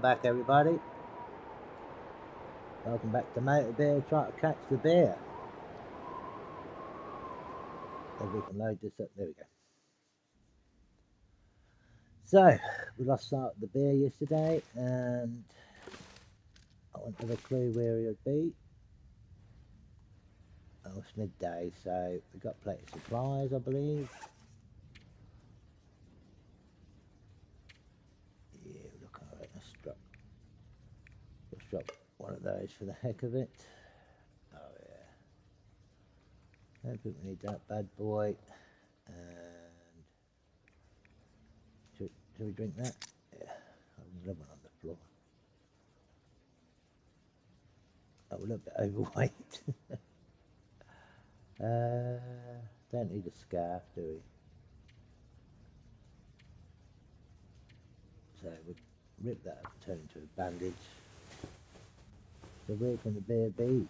Welcome back, everybody. Welcome back to Motor Bear. Try to catch the bear. If we can load this up. There we go. So, we lost sight of the bear yesterday, and I wouldn't have a clue where he would be. Oh, it's midday, so we got plenty of supplies, I believe. Yeah, look at it. Let's drop, let's drop one of those for the heck of it. Oh yeah. Don't think we need that bad boy. And should, should we drink that? Yeah. There's another one on the floor. Oh, a little bit overweight. uh, don't need a scarf, do we? So we rip that up, turn into a bandage. Where can the bear be?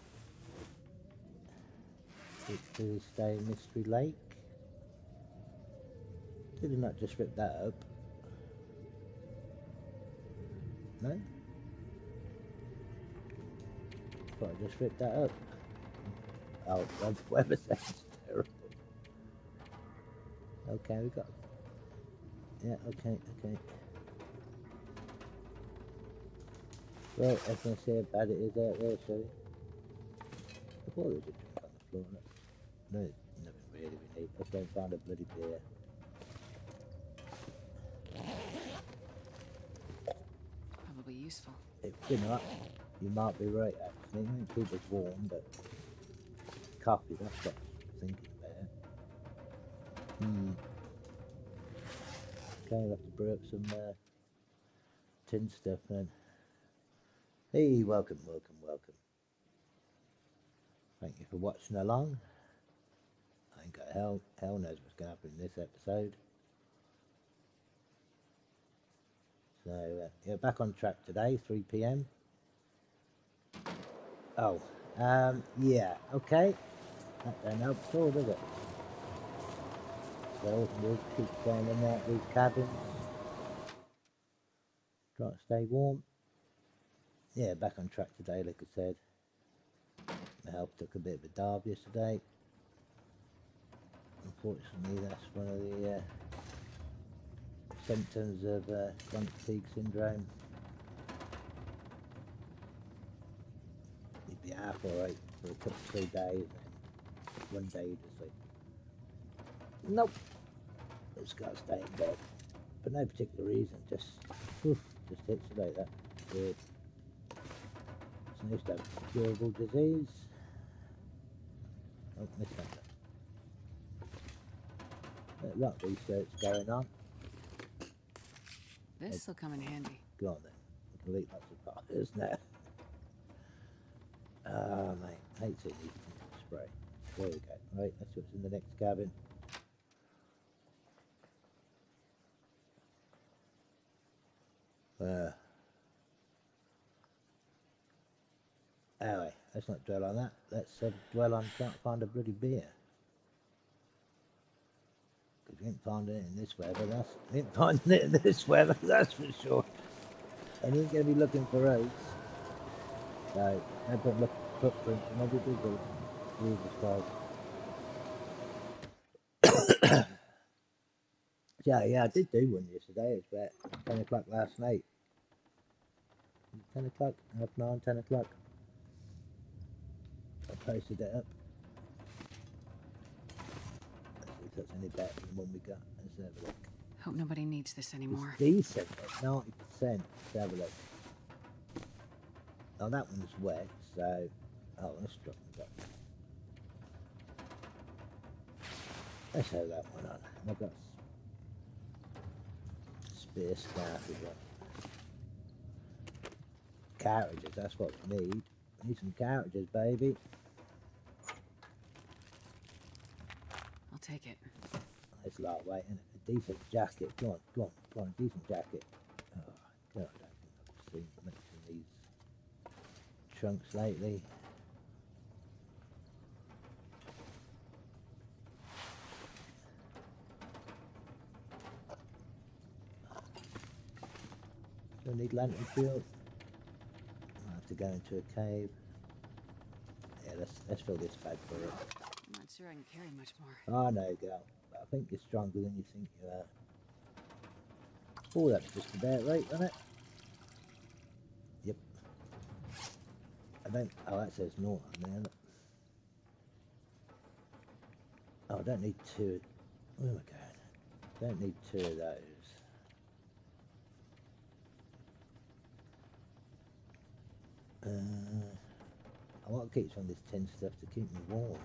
It, does he stay Mystery Lake? Did he not just rip that up? No? Thought I just ripped that up. Oh, the weather sounds terrible. Okay, we got. Yeah, okay, okay. Well, I can see how bad it is out there, so. I thought there was a drink on the floor. No, no nothing really we need. Let's go and find a bloody beer. Probably useful. If you know, you might be right actually. I think keep us warm, but coffee, that's what I'm thinking about. Hmm. Okay, we'll have to brew up some uh, tin stuff then. Hey, welcome, welcome, welcome. Thank you for watching along. I ain't got hell, hell knows what's going to happen in this episode. So, uh, yeah, back on track today, 3 pm. Oh, um, yeah, okay. That don't help at all, does it? So, we'll keep going in there, these cabins. Try to stay warm. Yeah, back on track today, like I said. My health took a bit of a dive yesterday. Unfortunately, that's one of the uh, symptoms of uh, chronic fatigue syndrome. You'd be half alright for a couple of three days, and one day you just like, nope, it's gotta stay in bed. For no particular reason, just, oof, just hits like that. Weird. It's to curable disease. Oh, missed that. A lot of research going on. This will come in handy. Go on then. We can leave lots of fires now. Ah, mate. Hate seeing these spray. There we go. Right, that's what's in the next cabin. Uh, anyway, let's not dwell on that. Let's uh, dwell on to find a bloody beer. Because we ain't finding it in this weather, that's we ain't finding it in this weather, that's for sure. And he ain't gonna be looking for us. So, no point look footprints, maybe Christ. yeah, yeah, I did do one yesterday. It was about 10 o'clock last night. 10 o'clock, half 9, 10 o'clock. Posted it up. Let's if that's any better than the one we got. Let's have a look. Hope nobody needs this anymore. It's decent, 90%. Let's have a look. Oh, that one's wet, so. Oh, let's drop up. Let's have that one on. I've got spear as well. Cartridges, that's what we need. We need some cartridges, baby. Take it. It's lightweight and a decent jacket. Go on, go on, go on, decent jacket. Oh, God, I don't think I've seen much in these trunks lately. Still need need lantern fuel. I have to go into a cave. Yeah, let's let's fill this bag for it. Sure I can carry much more. Oh no, girl. I think you're stronger than you think you are. Oh, that's just about right, isn't it? Yep. I don't. Oh, that says naught on there. Oh, I don't need two. Where am I going? Don't need two of those. Uh, I want to keep some of this tin stuff to keep me warm.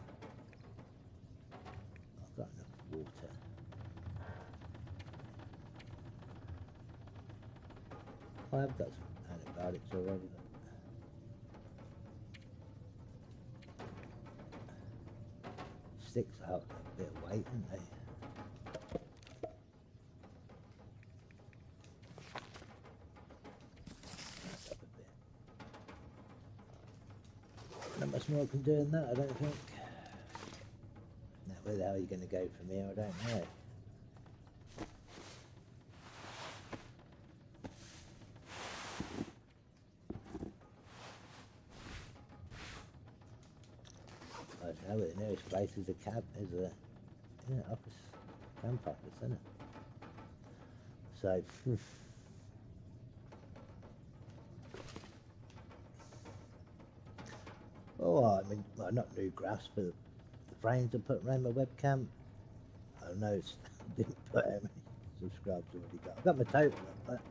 Water. I have got some antibiotics already. Sticks out a bit of weight, aren't they? Not much more I can do than that, I don't think. Where the hell are you going to go from here? I don't know. I don't know where the nearest place is a cab, is a yeah, office, camp office, isn't it? So, oh, I mean, well, not new grass, but frames I put around my webcam. Oh, I know it's didn't put many subscribers I already got. I've got my total up,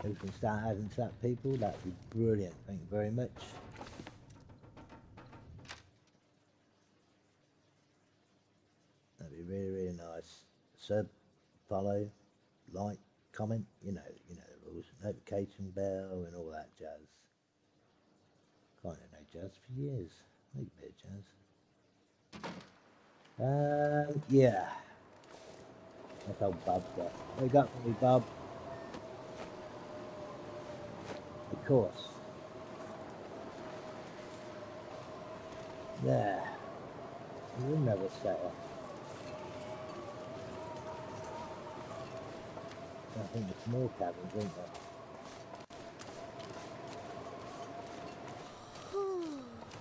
but we can start adding to that, people, that'd be brilliant. Thank you very much. That'd be really, really nice. Sub, follow, like, comment. You know, you know the rules. Notification bell and all that jazz. No jazz for years. A bit of jazz. Um, yeah. That's how Bob's got. You got me, Bob? Of course. There. You'll never settle. I think there's more cabins, isn't there?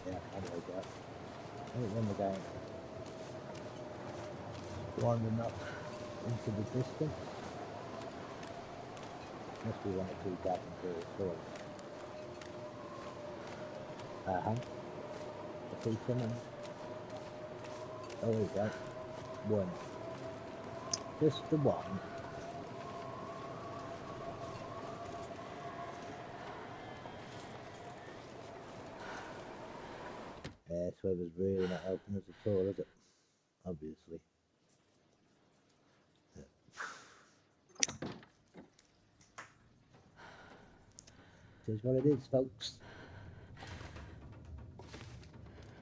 Yeah, I know that. I think when we're going wandering up into the distance. Must be one or two cabins here as well. Uh-huh. I see someone. Oh, there we go. One. Just the one. Yeah, weather's really not helping us at all, is it? Obviously. It is what it is, folks.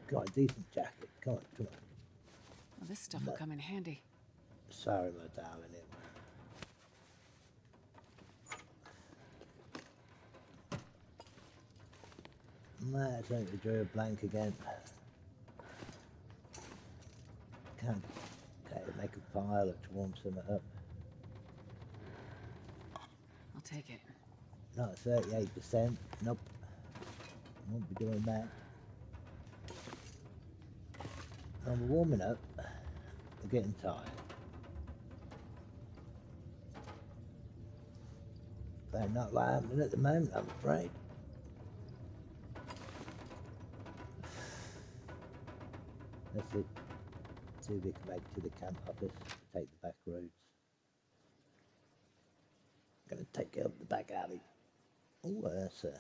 Got a decent jacket. Come on, come on. Well, this stuff will come in handy. Sorry, my darling. It. It's like we drew a blank again. Can't okay, make a fire to warm up. I'll take it. Not thirty-eight percent. Nope. Won't be doing that. I'm warming up. I'm getting tired. They're not happening at the moment, I'm afraid. Let's see, if we can make to the camp office. Take the back roads. Gonna take up the back alley. Oh, that's a.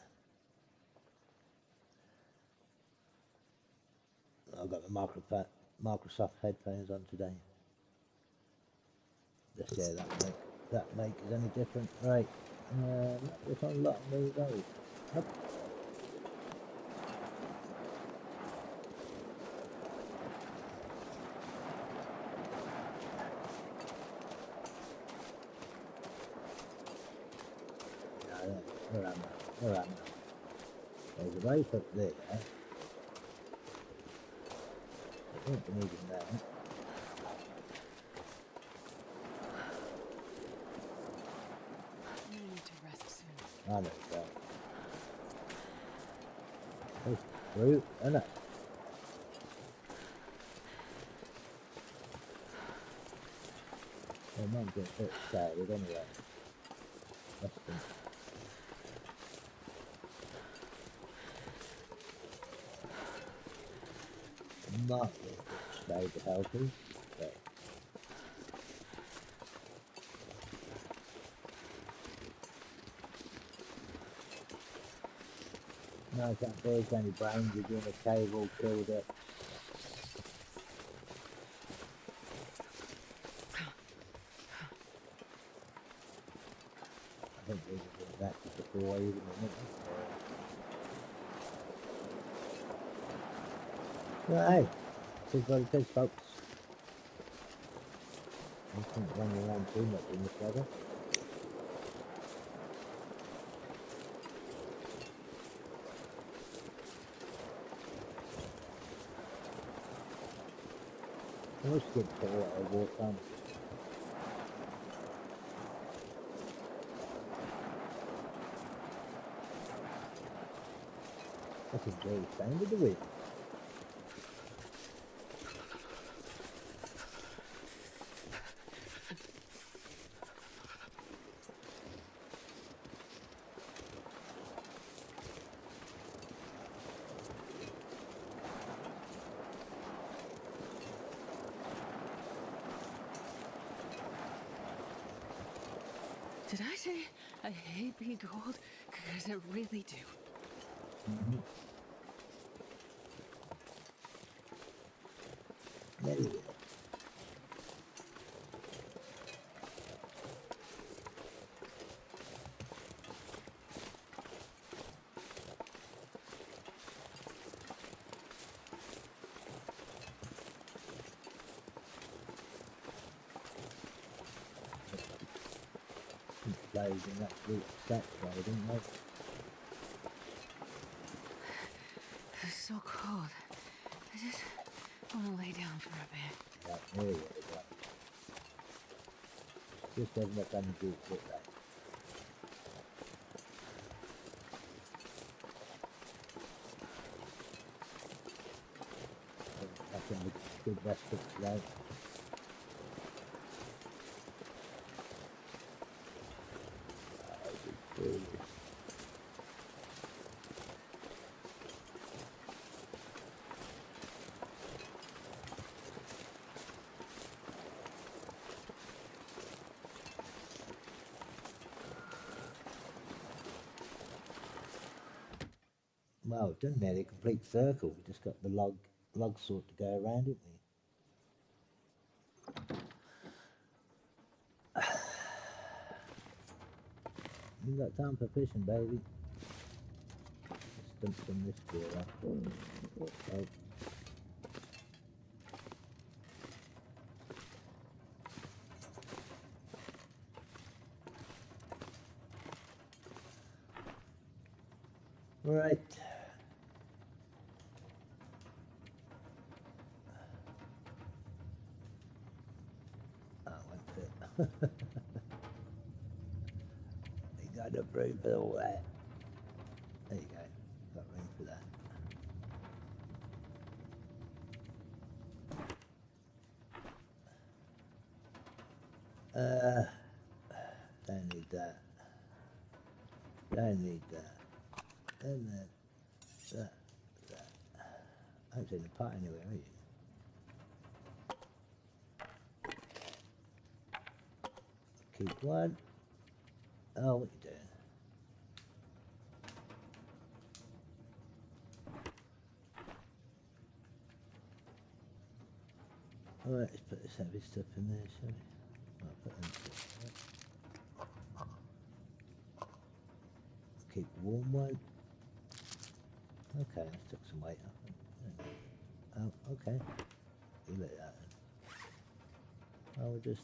I've got my Microsoft headphones on today. Just yeah, that make that make is any different, right? Um, if I lock me those, Nope. No, no, where am I? Where am I? There's a race up there. I think we need him there. I know that. It's through, isn't it? Well, might get a bit started anyway. That's the... Might stayed to healthy, but... No, I can't there's any brains within a cable killed it. I think there's a bit of that before even a minute. Well, hey, this is what it is, folks. I can't run around too much in this weather. I wish to get to walk on. That's a very sound of the wind. Did I say I being cold? Because I really do. There you go. Plays in absolute sex though, didn't they? It's so cold. I just want to lay down for a bit. Right, there you go. Just doesn't look any good, look like. I think a good rest for today. Well, we've done nearly a complete circle. We just got the log log sort to go around it. We got time for fishing, baby. Let's dump some this gear off. Oh. Right. You got enough room for all that. There you go. Got room for that. Uh, don't need that. Don't need that. And then that, that. Seen the pot anywhere, are you? Keep one. Oh, what you doing? Alright, let's put this heavy stuff in there, shall we? I'll put them there. Keep warm one. Okay, I took some weight off. Oh, okay. Let that. I'll just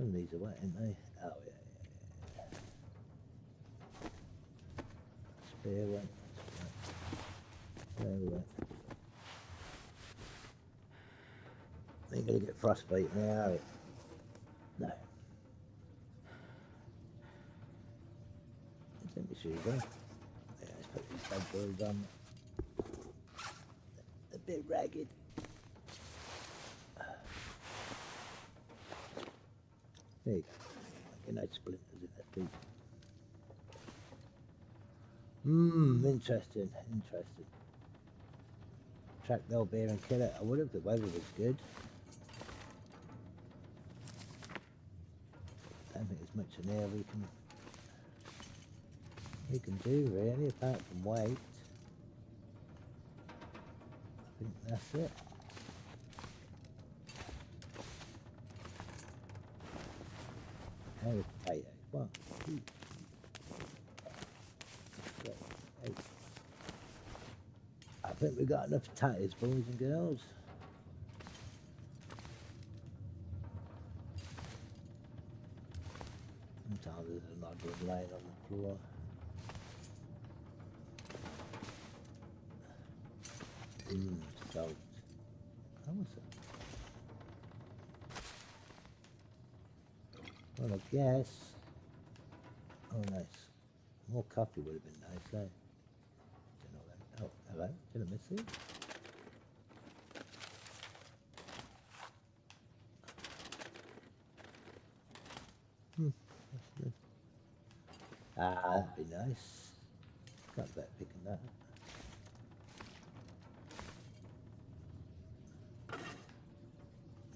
Some of these are wet, aren't they? Oh, yeah, yeah, yeah. Spear wet. Spear wet. Ain't gonna get frostbite now, are it? No. Let me see there. Yeah, let's put these bad boys on. A bit ragged. Go. Like nice splinters in their feet. Hmm, interesting, interesting. Track Bell Bear and kill it. I would if the weather was good. I don't think there's much in there we can we can do really apart from wait. I think that's it. I think we got enough potatoes, boys and girls. Sometimes there's another one laying on the floor. Guess. Oh, nice. More coffee would have been nice, eh? Oh, hello. Did I miss you? Hmm. Ah, that'd be nice. Got better picking that up.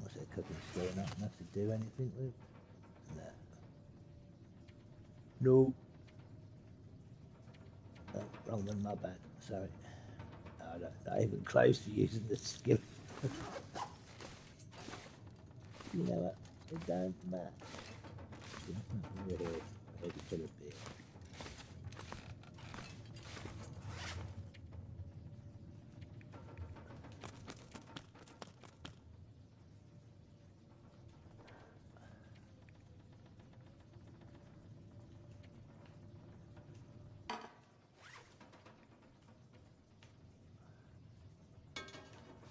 What's it cooking slow not enough to do anything with? No. Wrong one, my bad. Sorry. No, no, not even close to using the skill. you know what? It don't matter.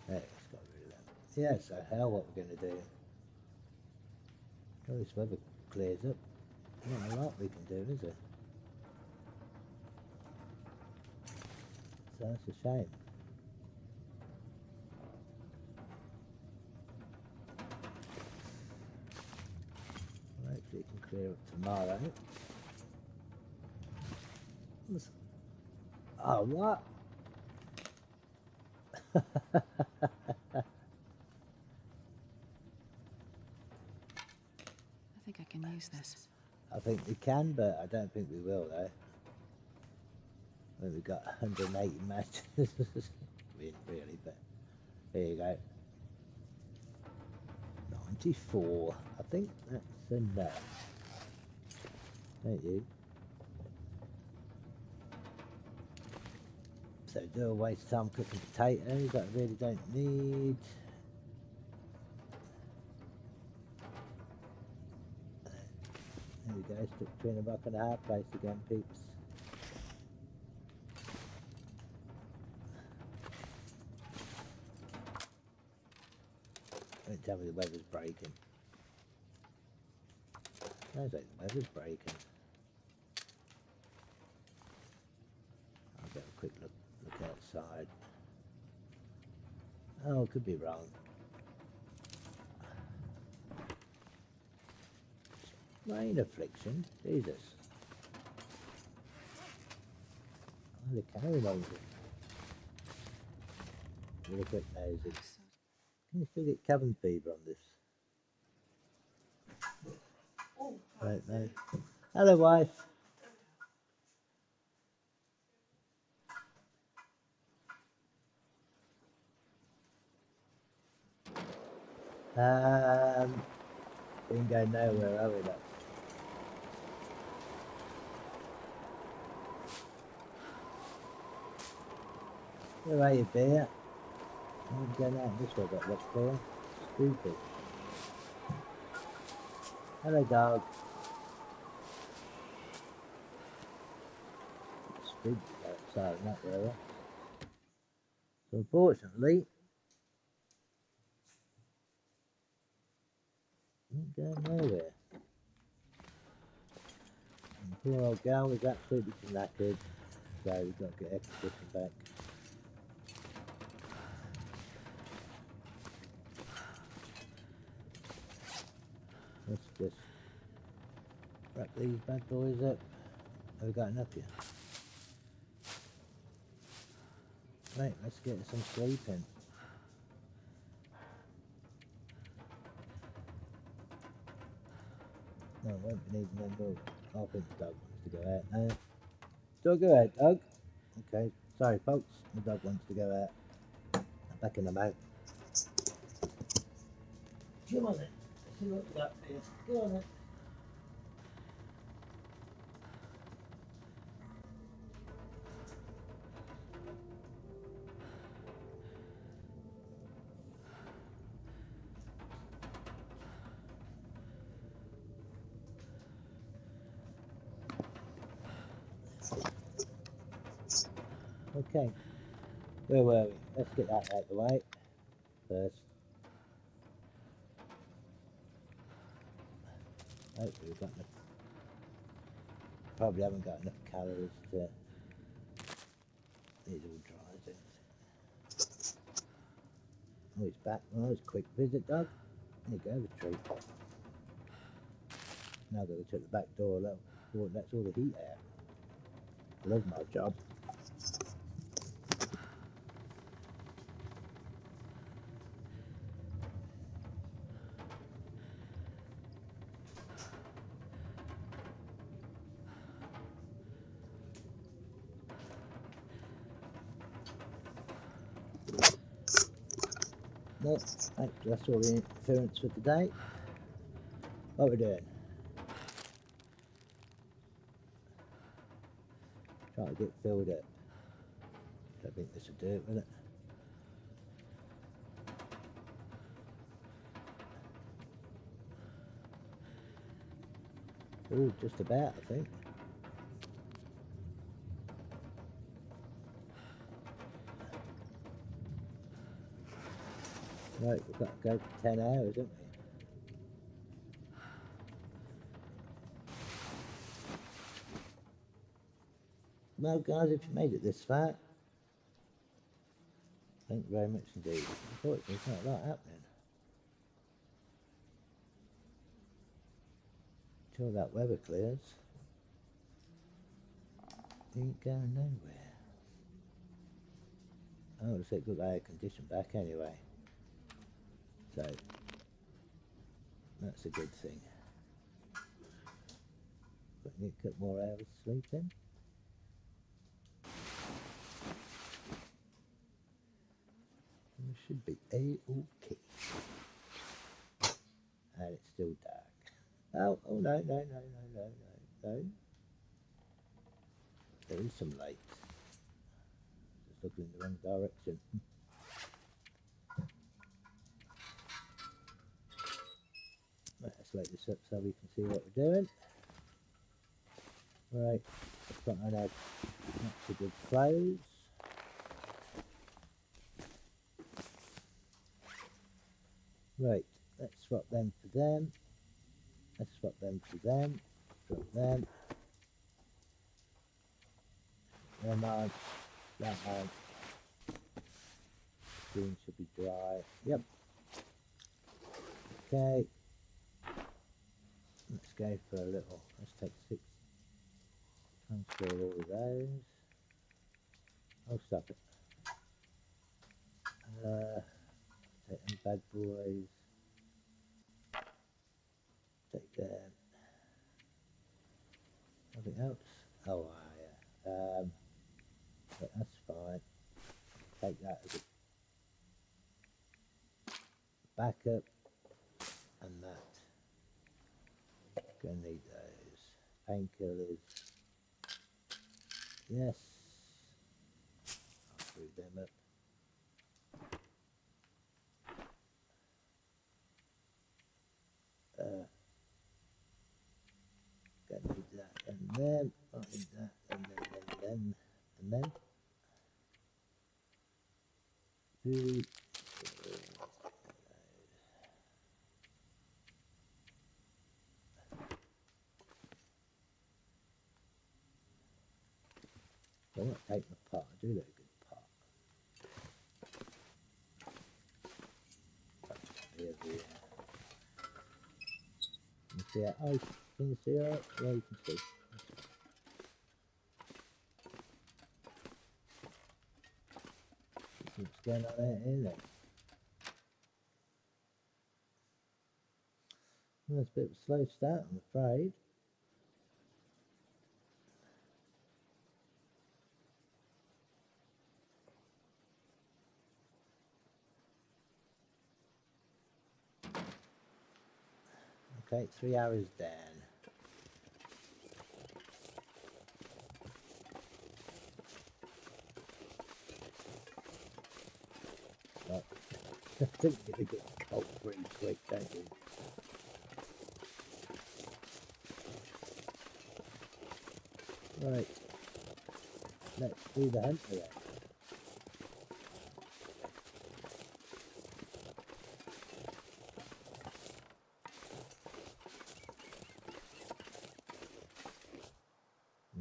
Hey, it's got rid of Yeah, so how what we're going to do? Well, this weather clears up. Not a lot we can do, is there? So that's a shame. Well, hopefully it can clear up tomorrow. Oh, what? I think I can use this. I think we can, but I don't think we will, though. I think we've got 180 matches. We really, but there you go. 94. I think that's enough. Don't you? So do a waste of time cooking potatoes that I really don't need. We go, stuck between a rock and a hard place again, peeps. Don't tell me the weather's breaking. Sounds like the weather's breaking. I'll get a quick look look outside. Oh, could be wrong. Rain affliction, Jesus. Oh, they're carrying on. Really quick nosy. Can you still get cabin fever on this? Right, no. Hello, wife. Um, we can go nowhere, are we? Though? Where are you, bear? I'm going out this way, but what's there? Stupid. Hello, dog. Stupid outside, not really. So, unfortunately, ain't going nowhere. Poor old gal was absolutely knackered, so we've got to get extradition back. Let's just wrap these bad boys up. We got enough here? Right, let's get some sleep in. No, I won't be needing them more. I think the dog wants to go out now. Dog, go out, dog. Okay, sorry folks, the dog wants to go out. I'm back in the mouth. Come on then. See what we got here. Go on then. Okay. Where were we? Let's get that out of the way first. Hopefully we've got enough. Probably haven't got enough calories to. These all dry, it? Oh, he's back. Oh, it's quick visit, dog. There you go, the treat. Now that we took the back door, oh, that's all the heat out. Love my job. No, that's all the interference for today. What we're doing? Try to get filled up. Don't think this will do it, will it? Oh, just about, I think. Right, we've got to go for 10 hours, haven't we? Well, guys, if you made it this far, thank you very much indeed. Unfortunately, it's not lot happening. Until that weather clears, ain't going nowhere. Looks like we've got air condition back anyway. So, that's a good thing. But you get more hours sleep in. And it should be a-okay. And it's still dark. Oh, oh no, no, no, no, no, no, no. There is some light. Just looking in the wrong direction. Let's this up so we can see what we're doing. Right, got on our not so good clothes. Right, let's swap them for them. Let's swap them for them. Drop them. Them on. That on. Green should be dry. Yep. Okay. Go for a little. Let's take six. Transfer all of those. Oh, stop it. Uh, take them bad boys. Take them. Nothing else? Oh, ah, yeah. Um, but that's fine. Take that as a backup and that. Gonna need those painkillers. Yes. I'll screw them up. Uh, gonna need that and then I need that and then then then and then three They won't take them apart, do they? Good part. Here, you see that? Oh, can you see that? Yeah, you can see. What's going on out here then? Well, it's a bit of a slow start, I'm afraid. Okay, three hours down. But I think you're gonna get cold pretty quick, don't you? Right. Let's do the hunter then.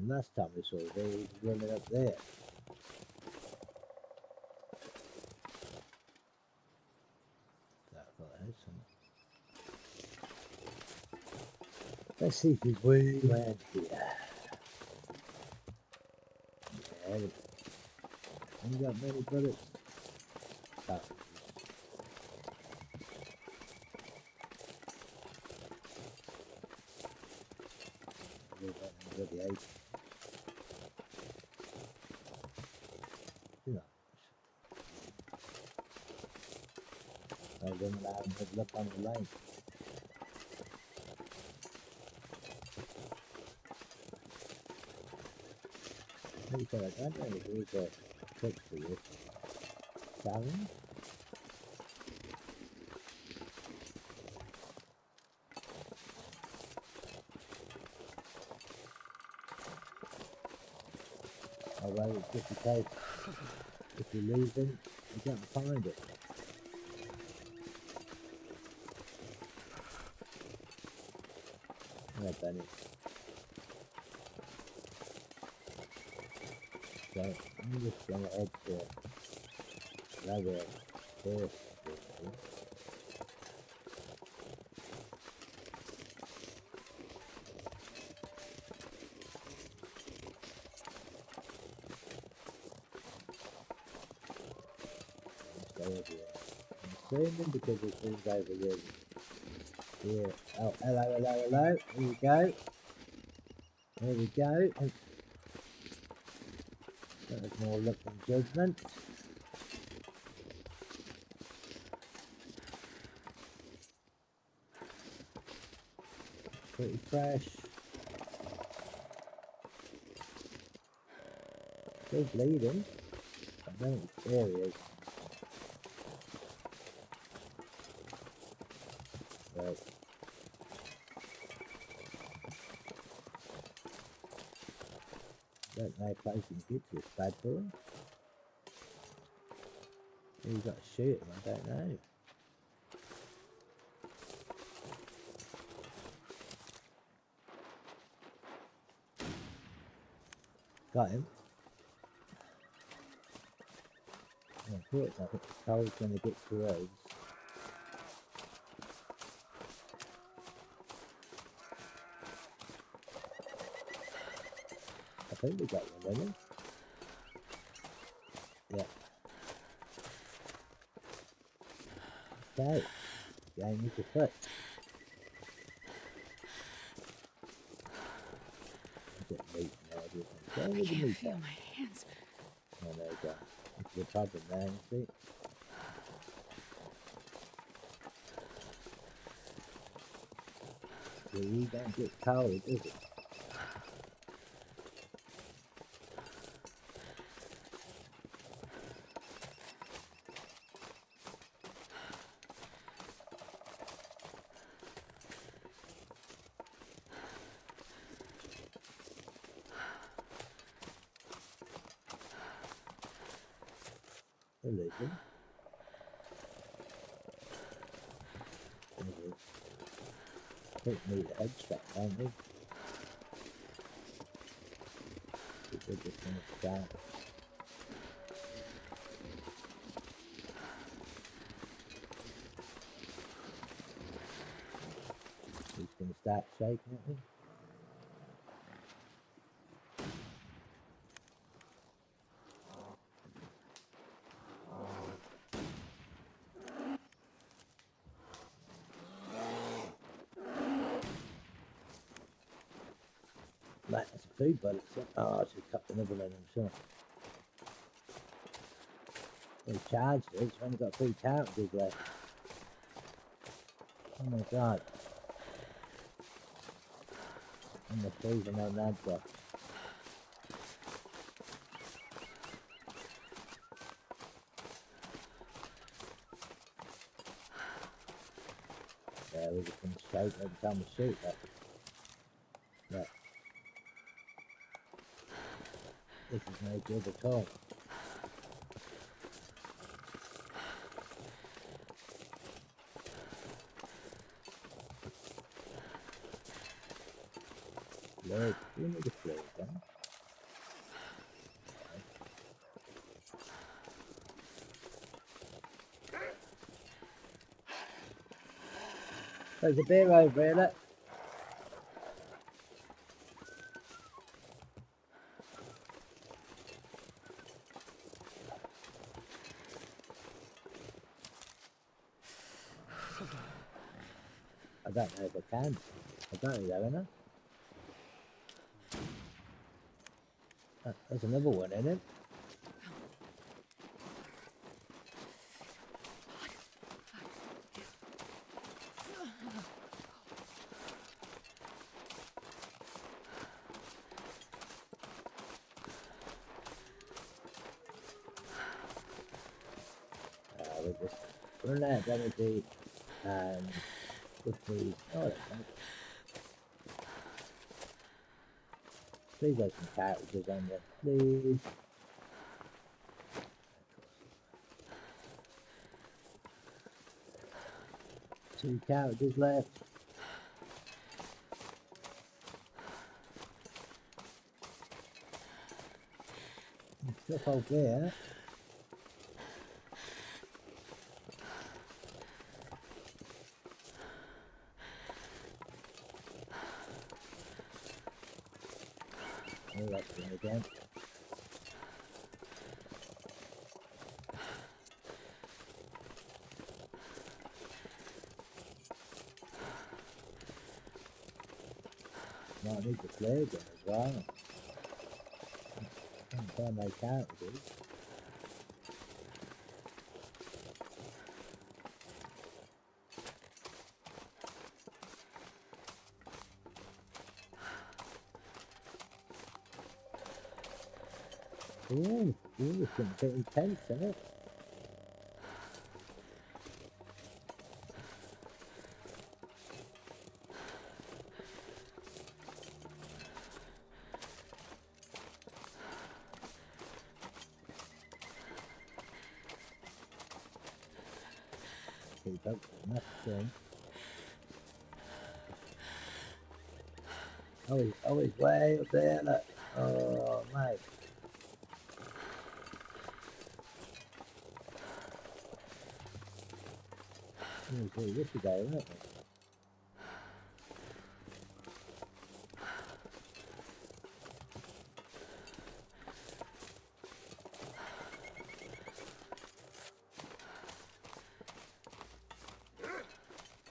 And last time we saw it, he was running up there. Let's see if he's way around here. Yeah, got many bullets. Oh. Ah. Leave that in bloody eight. Do that. I to look on the line. I don't know if a trick for this challenge. Although it's just in case if you lose them, you can't find it. Benny. So I'm just gonna add here. I'm screaming because it seems over Here. Oh, hello, hello, hello. Here we go. Here we go. And was more luck than judgment. Pretty fresh. Still bleeding. I don't know which areas. Right. Don't know if I can get this bad boy. You got to shoot him, I don't know. Got him. Yeah, I thought I think the coal's gonna get through those. Think we got one, didn't we? Yeah. Okay. Game is afoot. Get meat now, do think? I can't feel my hands. Oh, there you go. That's the problem there, you see? So you don't get cold, is it? Religion. Maybe. We? We're just gonna start. He's gonna start shaking at me. Right, that's food bullets. Oh, I should cut another one himself. He charged it, it's only got three cartridges left. Oh my god. And the freezing on that stuff. Yeah, we just been straight every time we shoot that. Yeah. This is no good at all. You need to play. There's a beer over here, look. I don't know if I can. I don't know though, innit? Uh, There's another one in it. Running out of energy and the oh that's nice. Please some cartridges on there, please. Two cartridges left. Stuff over there. Oh, again. Might need the flare gun as well. Can't find my cartridges. Ooh, getting intense, isn't it? Keep up, that's good. Oh, he's, oh, he's way up there, look. Oh, mate. Mm, so this is guy, isn't it?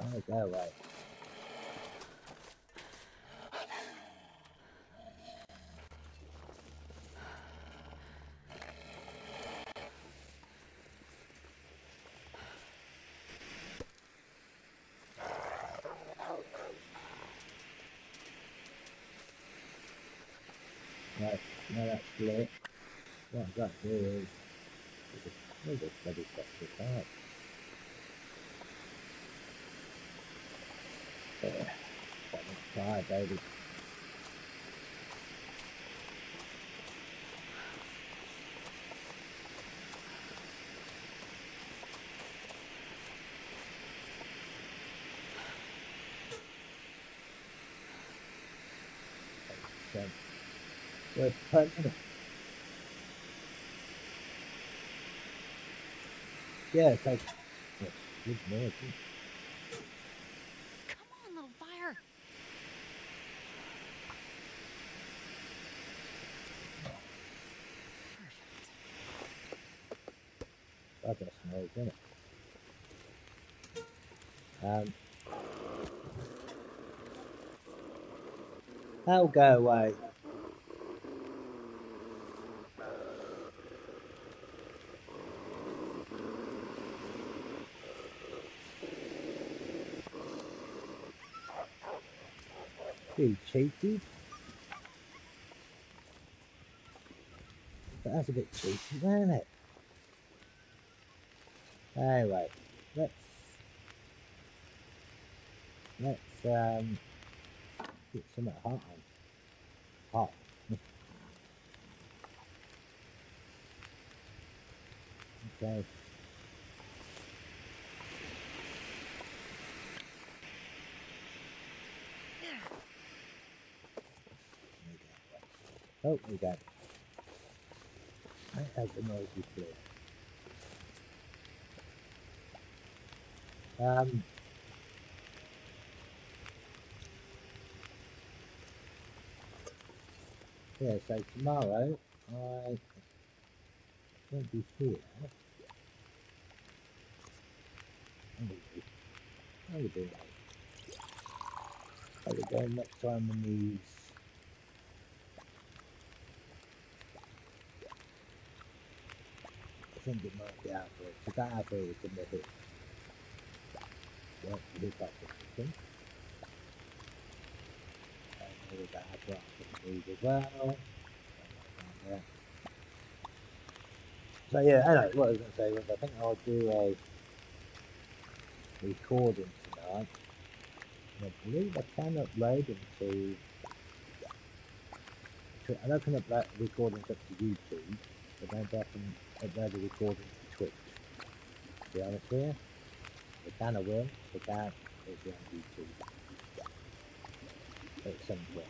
Oh, go away. Now that's split. What to do is Where's this bloody of cards? There. Got the fire, baby. Punting. Yeah, it's like it's good noise. Come on, little fire. Perfect. I got smells, isn't it? Um, I'll go away. Cheeky. But that's a bit cheeky, isn't it? Anyway, let's let's um get something hot on. Hot. okay. Oh, we got. I have the noise clear. Um, yeah, so tomorrow I won't be here. Will be. I will next time on these. That that can move as well. So yeah, anyway, what I was going to say was I think I'll do a recording tonight. I believe I can upload them to. to I don't can upload recordings up to YouTube, but maybe I upload the recording Twitch. To be honest with can I will, can't, it'll be on YouTube. At some point.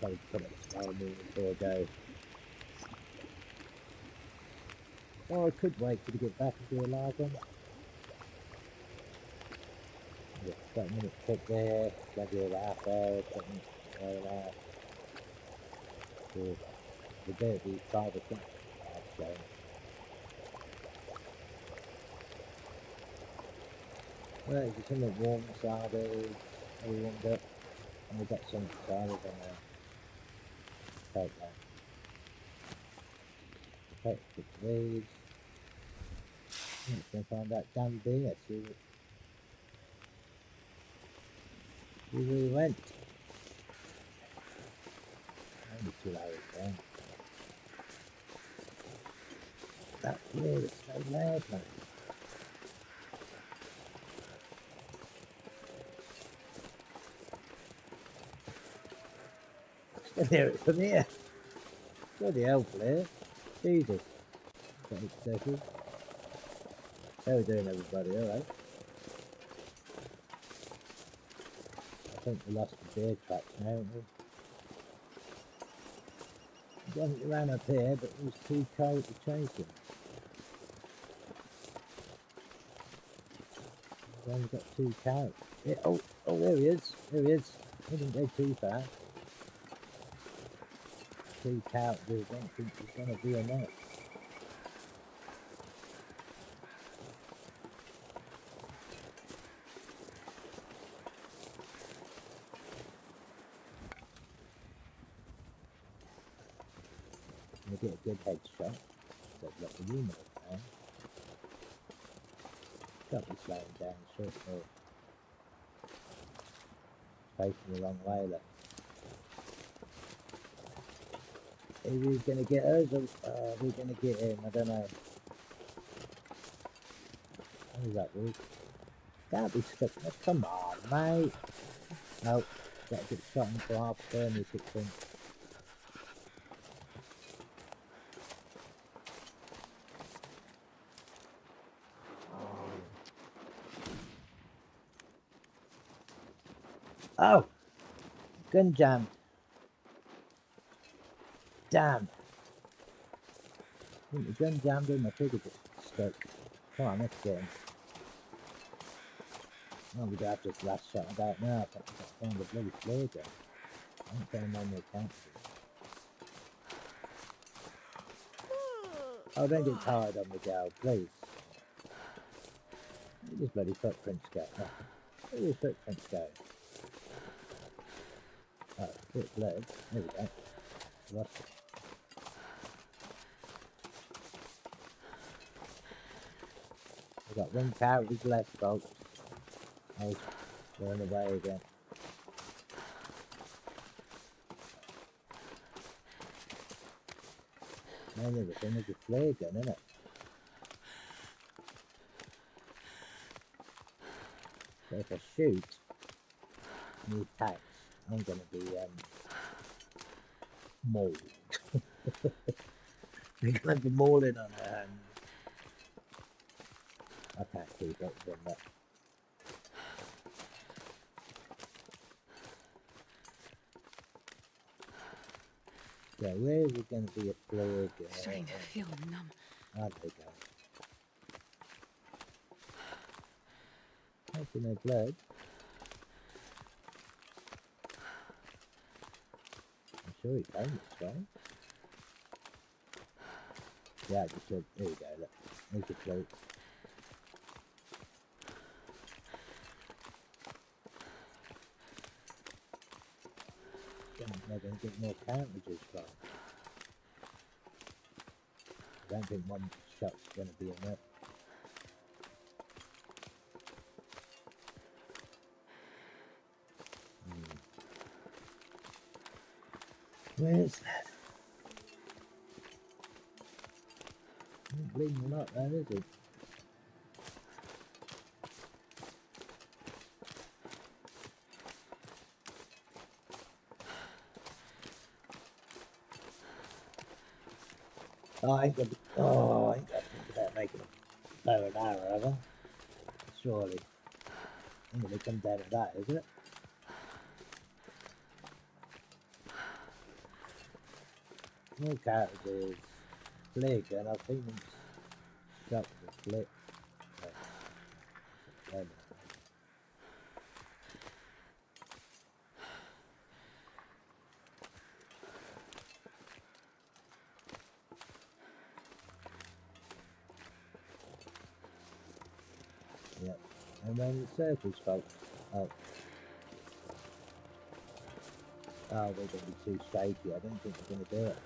Probably put it tomorrow morning before I go. Or I could wait till we get back and do a live one. Yeah, 20 minute clip there, maybe a half hour, something like that. So, the day at the 5 o'clock, I'd say. Well, it's in the warm side is we warmed up and we've got some salad on there. Take that. Take of these. Let's go find that damn beer, see where he went. Only two hours then. That beer is so loud. can hear it from here. Bloody hell, Blair. Jesus. How we doing, everybody? Alright. I think we lost the bear tracks now, haven't we? It wasn't ran up here, but it was too cold to chase him. We've only got two cows. Yeah, oh, oh, there he is. There he is. He didn't go too far. I don't think he's going to be enough. and get a good headshot. So let the unit down. Can't be slowing down or facing the wrong way look. Is he gonna get us or uh, are we gonna get him? I don't know. How does that work? Can't be stuck. Come on, mate. No, gotta get shot into half turn if it thinks. Oh, gun jammed. Damn. Hmm, Think the gun jammed in my trigger just stuck. Come on, let's. Oh, we got have this last shot about now. I find the bloody flare gun. I ain't going on the account. Oh, don't get tired on me, gal, please. At this bloody footprints go. At these footprints go. Oh, bit of. There we go. Lost it. I've got one cartridge left, folks. Was going away again. Man, is a flare gun, isn't it? So if I shoot, he attacks, I'm gonna be um mauled. I'm gonna be mauling on a um, I can't keep up that. So where is it going to be a flare gun? Starting to feel numb. Ah, there we go. That's no blood. I'm sure came this way. Yeah, just said, there we go, look. There's your float. To get more cartridges from. I don't think one shot's going to be enough. Hmm. Where's that? Ain't bleeding a lot then, is it? Oh, I ain't gonna, oh, I ain't gonna think about making a bow and arrow, have I? Surely. Ain't gonna come down to that, is it? More cartridges. Flare gun, I've seen them shot with a flip. But, wait a minute. Yep. And then the circles, folks. Oh. Oh, they're going to be too shaky. I don't think they're going to do it.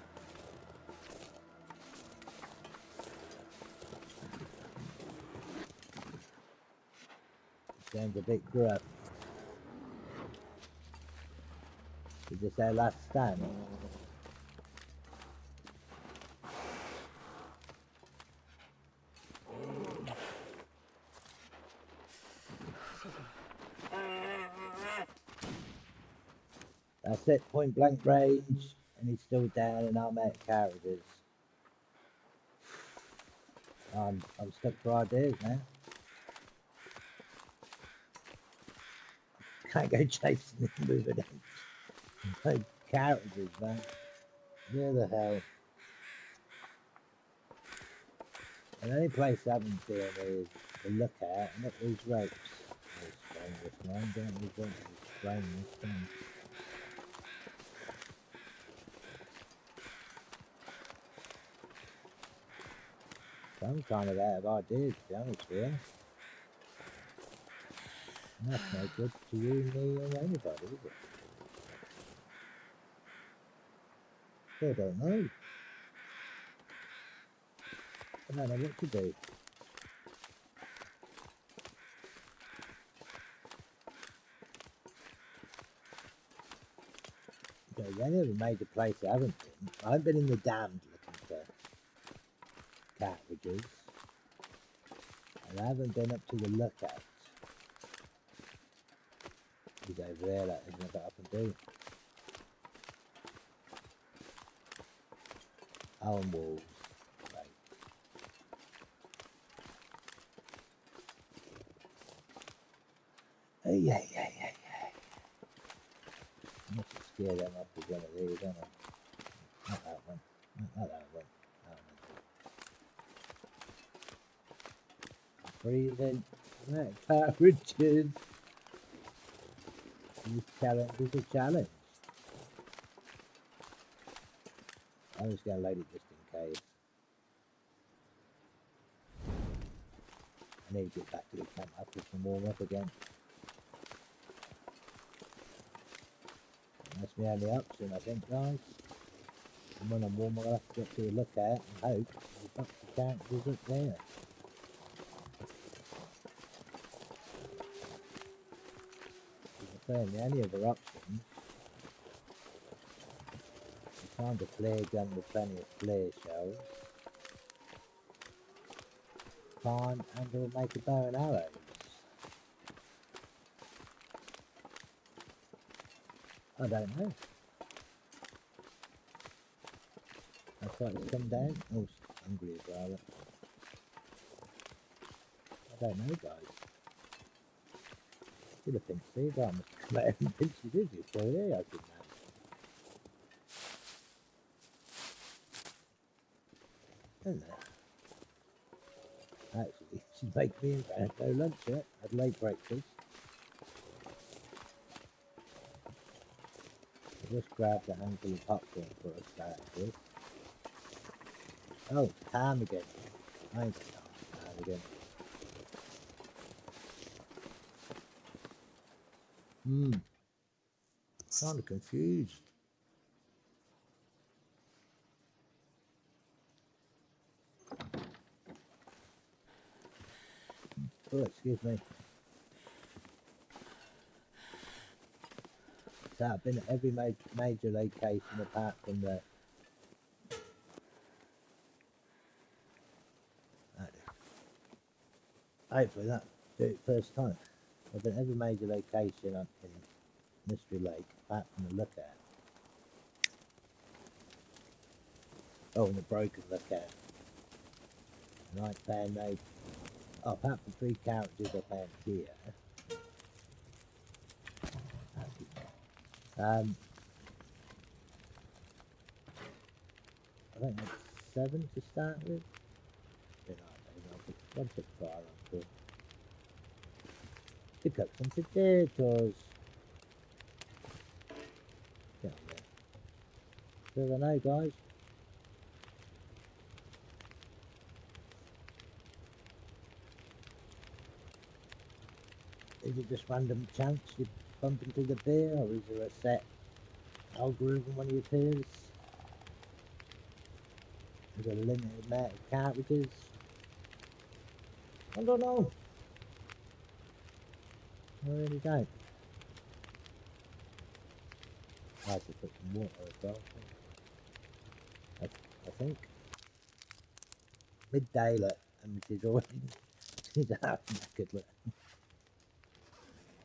Sounds a bit gruff. Is this our last stand? It, point blank range, and he's still down and I'm out of cartridges. I'm, I'm stuck for ideas now. Can't go chasing him moving out. No cartridges, man. Where the hell? The only place I haven't been is the lookout, and at these ropes. Let's explain this? Don't explain this. So I'm kind of out of ideas, to be honest with you. That's no good to you, me, or anybody, is it? Still don't know. I don't know what to do. Okay, the only other major place I haven't been, I haven't been in the damned cartridges. And I haven't been up to the lookout. He's over there, like, there's nothing I can do. Iron walls. Right. Hey, yeah, yeah, yeah, yeah. I must have scared them up with one of these, don't I? Not that one. Not, not that one. That one. Breathing. That Richard. This challenge is a challenge. I'm just gonna load it just in case. I need to get back to the camp after some warm up again. That's my only option, I think, guys. And when I'm warm, I'll have to get to a look at and hope the doctor characters up there. As I say, the only other option is find a flare gun with plenty of flare shells. Find and we'll make a bow and arrows. I don't know. That's right, it's come down. Oh, hungry as well. I don't know, guys. You'd have think see that must come out didn't know. Don't. Actually, she'd me and go lunch yet. I had late breakfast. I just grabbed a handful of popcorn for a start. Oh, time again. I ain't time again. Hmm. Kind of confused. Oh, excuse me. So I've been at every major, major location apart from the. Hopefully that do it first time. I've been every major location on, in Mystery Lake apart from the lookout. Oh, and the broken lookout. And I found they. Oh, apart from three characters I found here. Um, I think that's seven to start with. Then I I'll put one took fire on cook some potatoes. On there. So I know, guys. Is it just random chance you bump into the bear, or is there a set algorithm when he appears? Is there a limited amount of cartridges? I don't know. Really don't. I should put some water as well. I, I think. Midday, look, and she's already she's out naked, look.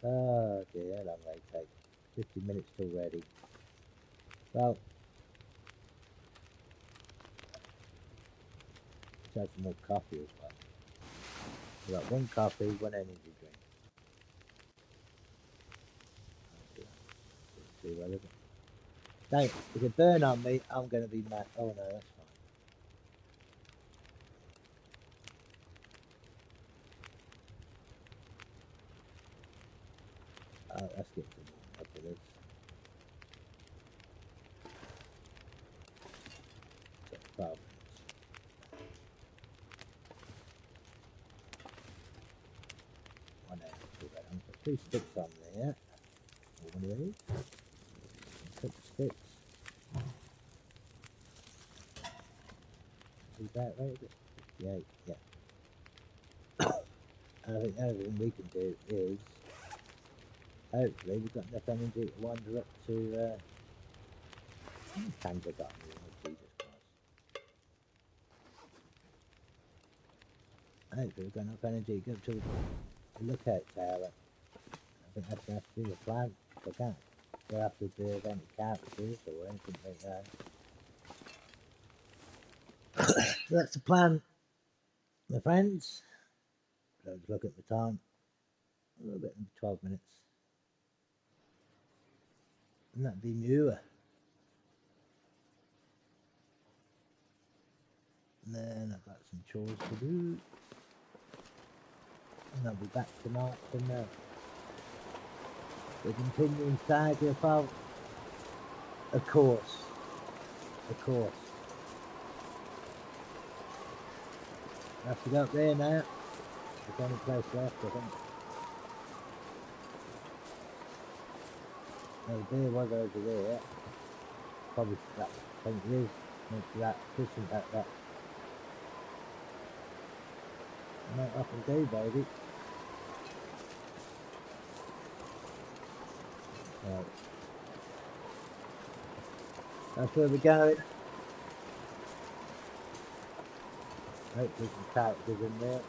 Oh dear, how long they take? 50 minutes till ready. Well, let's have some more coffee as well. We got one coffee, one energy drink. Oh dear. Too relevant. Don't, if it burn on me, I'm going to be mad. Oh no, that's fine. Uh, let's get some more up of five. Two sticks on there. One of these. Sticks. Is that right? Yeah, yeah. I think everything we can do is hopefully we've got enough energy to wander up to uh I got oh, Jesus. Hopefully we've got enough energy to go to the lookout tower. I think that's gonna have to be the plan. I go after the any characters or anything like that. that's the plan, my friends. Let's look at the time. A little bit, 12 minutes. And that'd be newer. And then I've got some chores to do. And I'll be back tonight for the, the continuing saga of of course. Of course. Have to go up there now. There's only place left, I think. No, the beer was over there. Probably that, it is. Next to that fishing back that. Not up and do, baby. Right. That's where we're going. Hopefully some characters in there.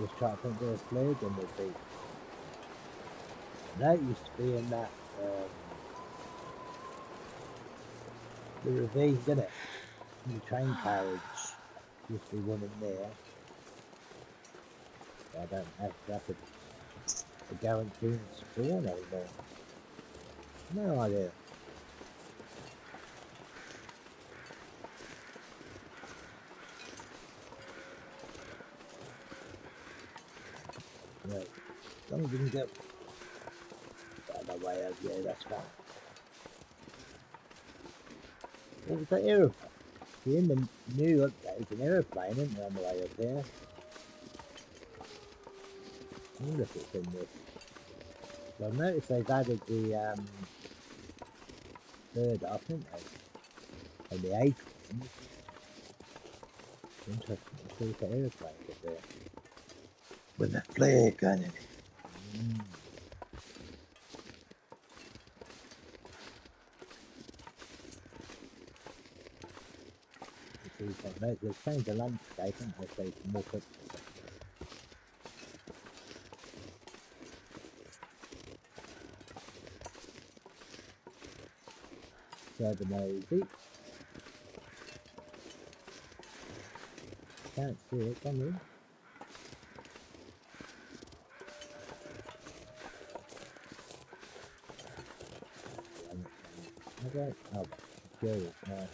Just try to think where flare gun would be. That used to be in that um, the ravine, didn't it? In the train carriage. Used to be one in there. I don't have that a guaranteed spawn anymore. No idea. Right. As long as we can get that way out, yeah, that's fine. What was that aeroplane? In the new update, it's an aeroplane, isn't there, on the way up there? I wonder if it's in this. So I've noticed they've added the um, third off, haven't they? And the eighth one. Interesting to see if the aeroplanes up there. With a flare gun in it. Mm. They- They've changed the landscape, haven't they? So you can up Can't see it, can you? Okay, oh, curious now.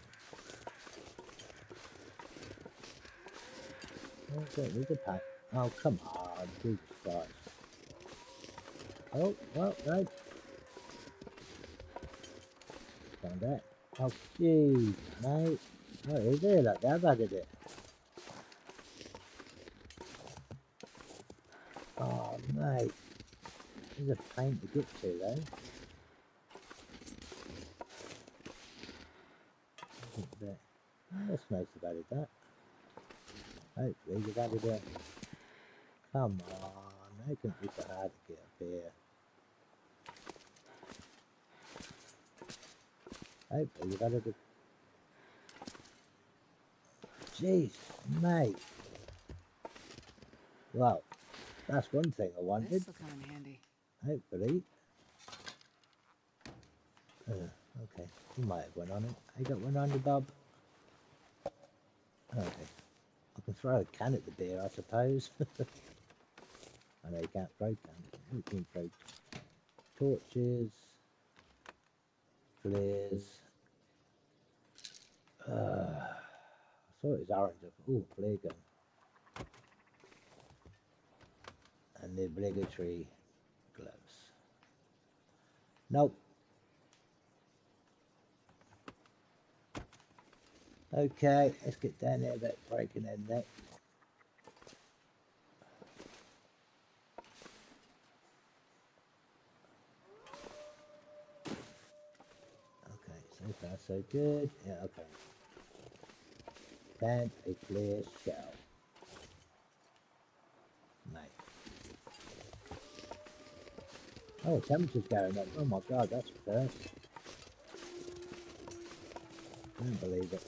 Okay, there's a pack. Oh, come on, Jesus Christ. Oh, well, right. Oh, jeez, mate. What is. Oh, mate. This is a pain to get to, though. That's nice about it, that. Hopefully they've added it. Come on, they can be so hard to get up here. Hopefully you've added a... Jeez, mate. Well, that's one thing I wanted. This'll come in handy. Hopefully. Uh, okay, you might have one on it. I got one on the Bob. Okay. I can throw a can at the beer, I suppose. I know you can't throw cans. You can throw torches, flares. Uh, I thought it was orange. Oh, flare gun. And the obligatory gloves. Nope. Okay, let's get down there about breaking in neck. Okay, so good. Yeah, okay. Plant a clear shell. Nice. Oh, temperature's going up. Oh my god, that's first. Can't believe it.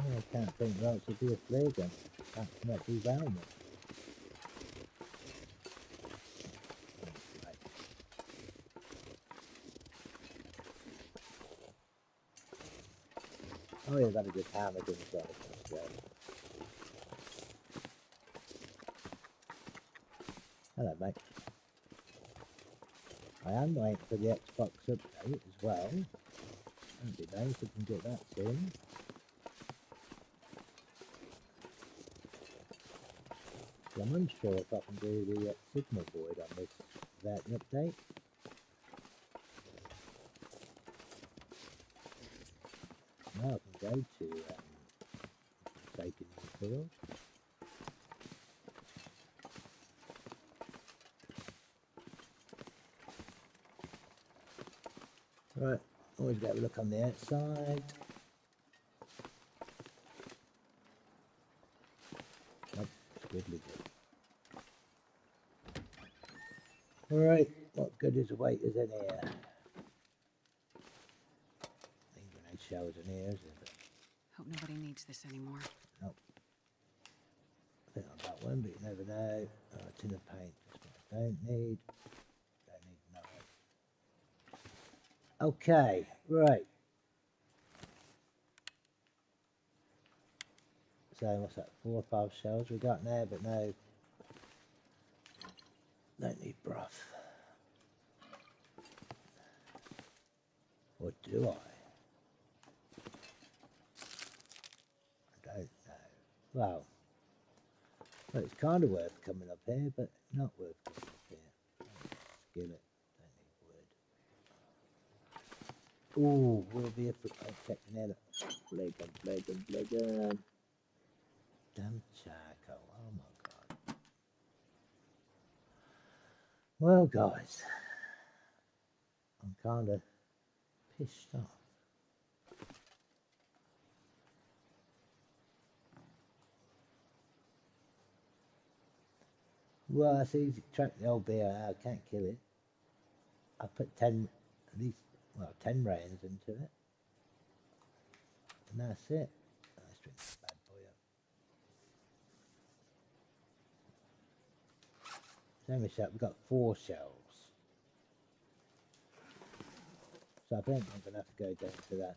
Oh, I can't think what else would be a gun. That's not be round Somebody's gonna just havoc himself. Okay. Hello, mate. I am waiting for the Xbox update as well. That'd be nice if we can get that soon. I'm unsure if I can do the uh, signal void on this that update. Go to um, Taken Field. Right, always got a look on the outside. Squiddly good. Alright, what good is a wait is in here? I Think grenade shells in here, is it? Needs this anymore. I think I got one, but you never know. A tin of paint, I don't need. Don't need nothing. Okay, right. So what's that? Four or five shells we got now, but no. Don't need broth. Or do I? I don't know. Well, well, it's kind of worth coming up here, but not worth coming up here. Skillet, don't need wood. Ooh, we'll be if we can check the net. Bligum, bligum, bligum. Damn charcoal, oh my god. Well, guys, I'm kind of pissed off. Well, it's easy track the old bear. I can't kill it. I put 10, at least, well, 10 rounds into it. And that's it. Let's drink this bad boy up. So much we've got four shells. So I think I'm going to have to go down to that,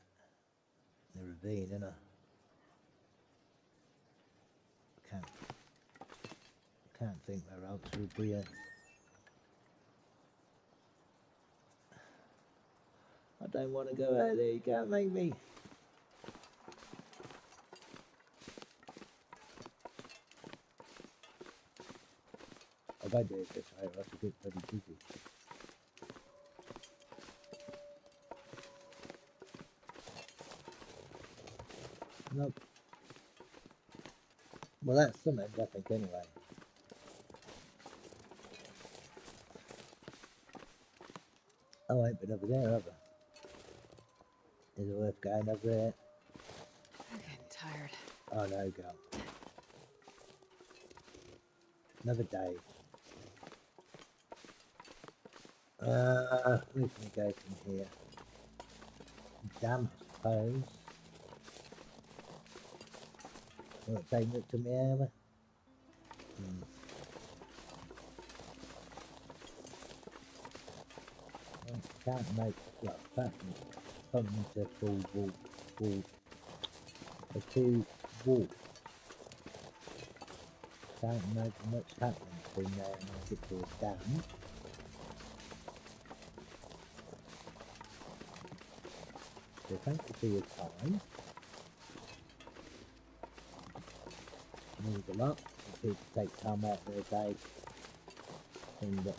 the ravine, innit? Can't can't think where else would be I don't want to go out there, you can't make me. If I do it this I'll have to get pretty busy. Nope. Well, that's something, I think, anyway. Oh, I ain't been over there, have I? Is it worth going over there? I'm getting tired. Oh no, girl. Another day. Uh, where can we go from here? Damp, I suppose. Will it take to me, Emma? Hmm. Well, Can't make like that full wall, wall, a two wall. Can't make much happen between there and I get to a dam. So thank you for your time. Means a lot. People take time out of their day and uh,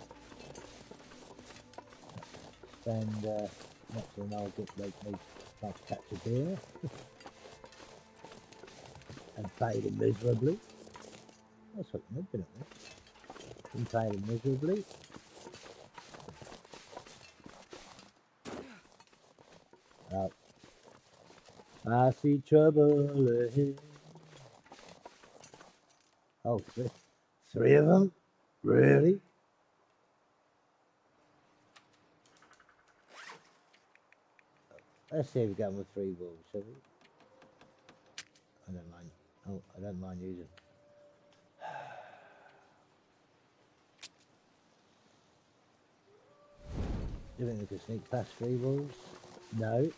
spend uh, not so I'll get like me try to catch a beer and failing miserably. That's what you've been at there. And failing miserably. Out. I see trouble ahead. Oh, three, three of them? Really? Let's see if we go with three wolves, shall we? I don't mind. Oh, I don't mind using. Do you think we can sneak past three wolves? No.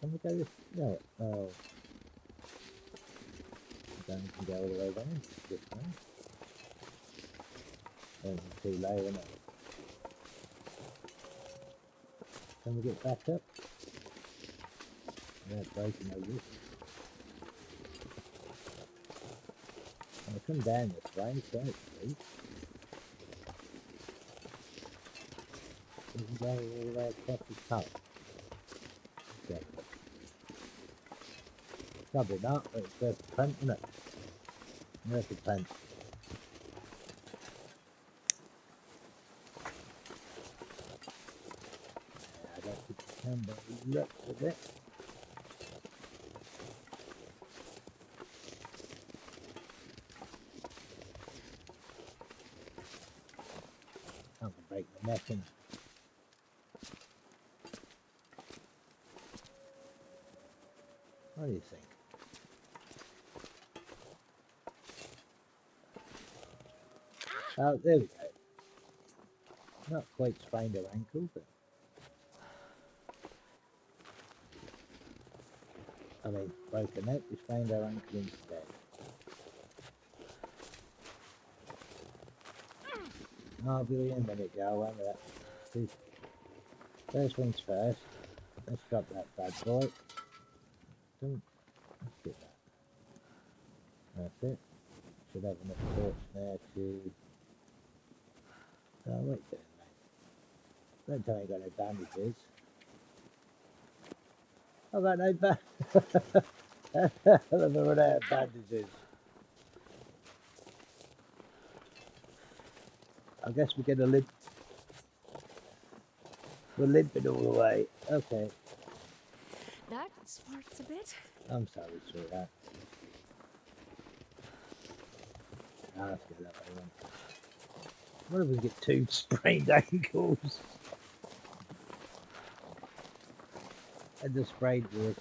Can we go this? No. Oh. Then we can go all the way down too low, isn't it? Can we get back up? Yeah, breaking over. I'll come down this way, please. Isn't going all top. Okay. Probably not, but it's worth a punt, isn't it? Worth a punt. I don't think it can, but it looks a bit. I can break my neck and What do you think? Oh, there we go. Not quite sprained her ankle, but I mean, broken neck, we sprained her ankle instead. I'll be in a minute, Joe. Minute. See- First things first. Let's drop that bad boy. Don't. Get that. That's it. Should have enough torch there to. Oh, wait there, mate. Don't tell me you got no bandages. I've got no bandages. I've run out of bandages. I guess we're gonna limp. We're limping all the way. Okay. That smarts a bit. I'm sorry, sweetheart. Let's get that way on. What if we get two sprained ankles? And the sprained wrist.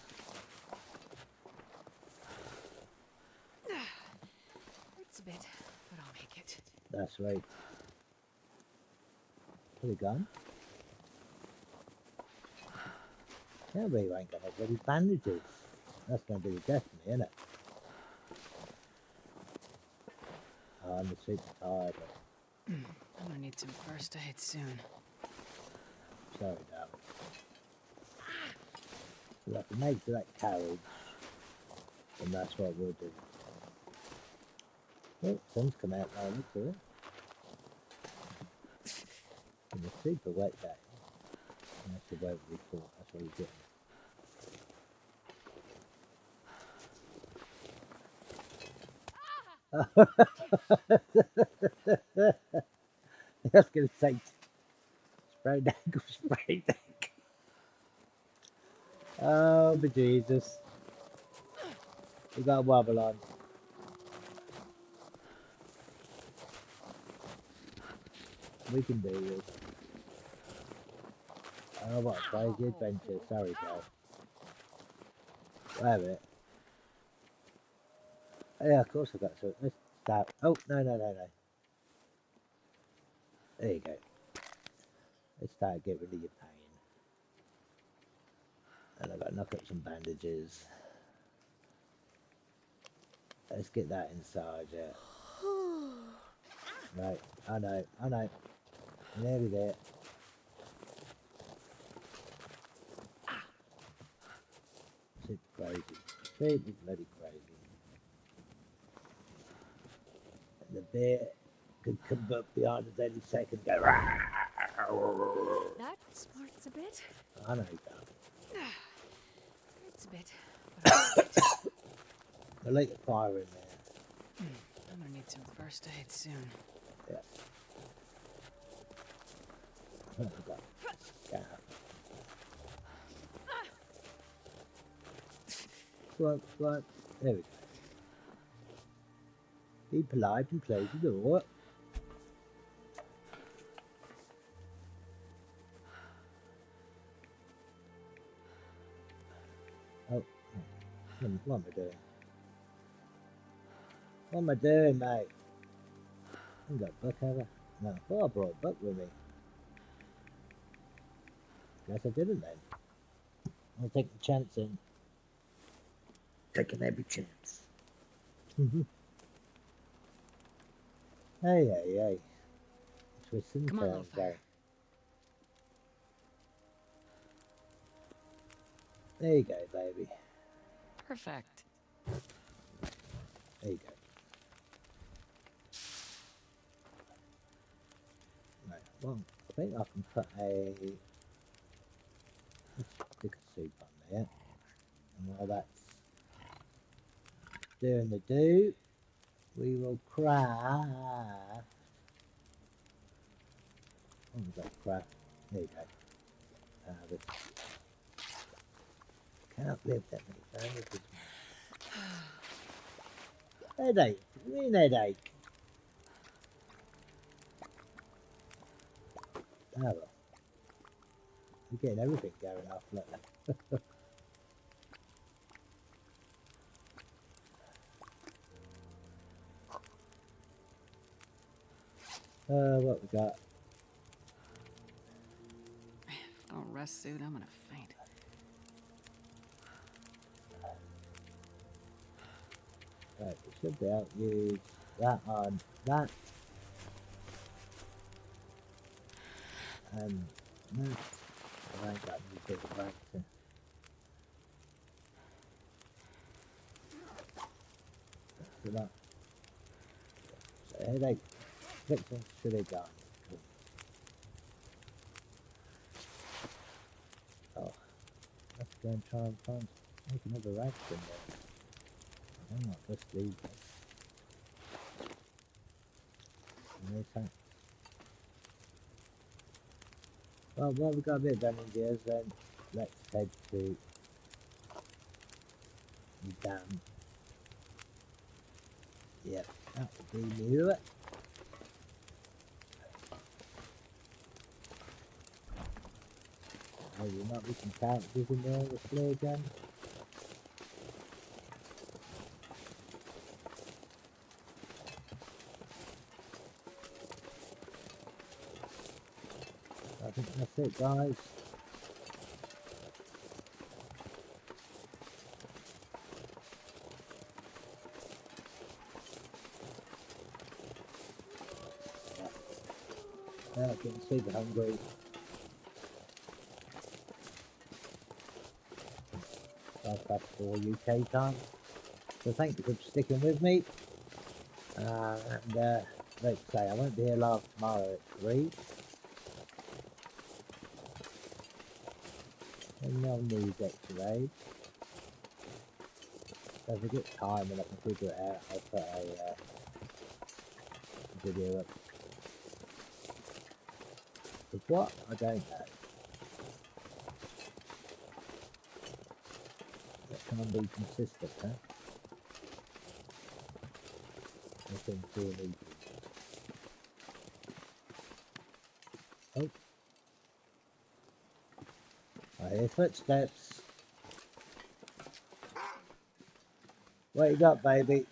Hurts a bit, but I'll make it. That's right. Put a gun. Yeah, but you ain't got no bloody bandages. That's gonna be the death of me, isn't it? Oh, ah, I'm super tired. I'm gonna need some first aid soon. Sorry, darling. To make that carriage, and that's what we'll do. Oh, sun's come out now, look at it. And it's super wet day. And that's the weather report, that's what you're getting. Going to say sprained ankle, sprained ankle. Oh, but Jesus. We got a wobble on. We can do this. Oh, what crazy adventure. Sorry, Joe. Wait minute. Yeah, of course I've got to. Let's start. Oh, no, no, no, no. There you go. Let's start get rid of your pain. And I've got to knock up some bandages. Let's get that inside, yeah. Right, I know, I know. Nearly there. Ah. Super crazy. Super bloody crazy. And the bear could come up behind us any second go. That smarts a bit. I know you don't. A bit, I'll make it. The fire in there. Hmm, I'm gonna need some first aid soon. I've got scarf. Come on, come on. There we go. Be polite and close the door. Oh, what am I doing? What am I doing, mate? I got a book, have I? No, I thought I brought a book with me. Guess I didn't then. I'll take the chance in. Taking every chance. hey, hey, hey. and Come on, little fire. There you go, baby. Perfect. There you go. Right, well, I think I can put a stick of soup on there. And while that's doing the do, we will craft. What was that craft? There you go. Uh, the, can't live that many times. Headache. Mean headache? Oh well. You're getting everything going off lately. uh, what we got? If I don't rest soon, I'm gonna faint. Right, we should be able to use that on that. And that. I ain't got any big back to. So that. So headache. Fixing should gone. Cool. Oh. Let's go and try and find make another rack in there. I'm not just leave them. No time. Well, while we've got a bit done in gears, then let's head to the dam. Yep, that would be new. Oh, you're not in there, the? I think that's it, guys. Yeah, yeah getting super hungry. Past four UK time. So thank you for sticking with me. Uh, and uh, like I say, I won't be here live tomorrow at 3. And no news X-ray. So if I get time and I can figure it out, I'll put a uh, video up. With what? I don't know. Can't be consistent, huh? Nothing too easy. Oh. I hear footsteps. What you got, baby?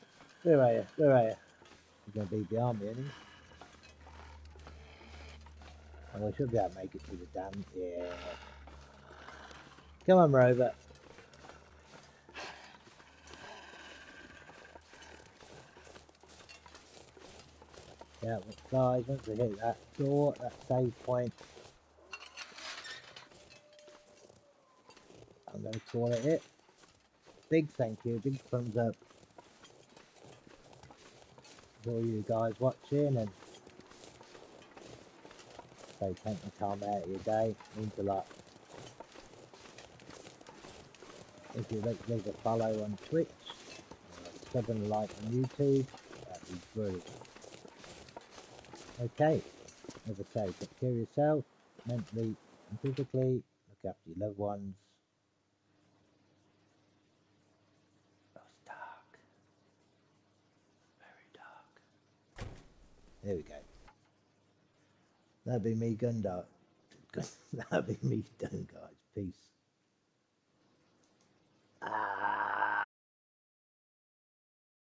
Where are you? Where are you? You're gonna be behind me, ain't you? Oh, I should be able to make it to the dam. Yeah. Come on, Rover. Yeah, well, guys, once we hit that door, that save point, I'm going to call it it. Big thank you, big thumbs up for all you guys watching and say take the time out of your day, means a lot. If you'd like to leave a follow on Twitch, sub and like on YouTube, that'd be brilliant. Okay, as I say, take care of yourself, mentally and physically, look after your loved ones. Oh, it's dark. Very dark. There we go. That'd be me gun dark. That'd be me guys. Peace.